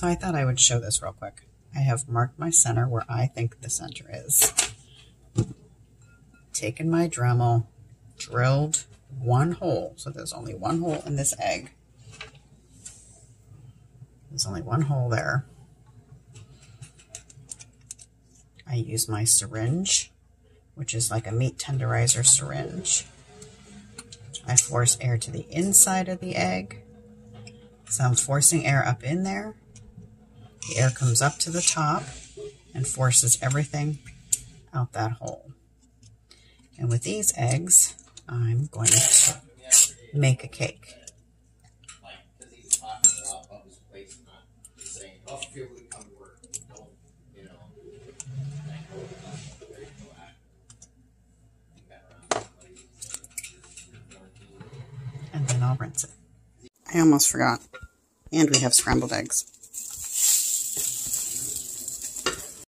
So I thought I would show this real quick. I have marked my center where I think the center is. Taken my Dremel, drilled one hole. So there's only one hole in this egg. There's only one hole there. I use my syringe, which is like a meat tenderizer syringe. I force air to the inside of the egg. So I'm forcing air up in there. The air comes up to the top and forces everything out that hole. And with these eggs, I'm going to make a cake. And then I'll rinse it. I almost forgot. And we have scrambled eggs.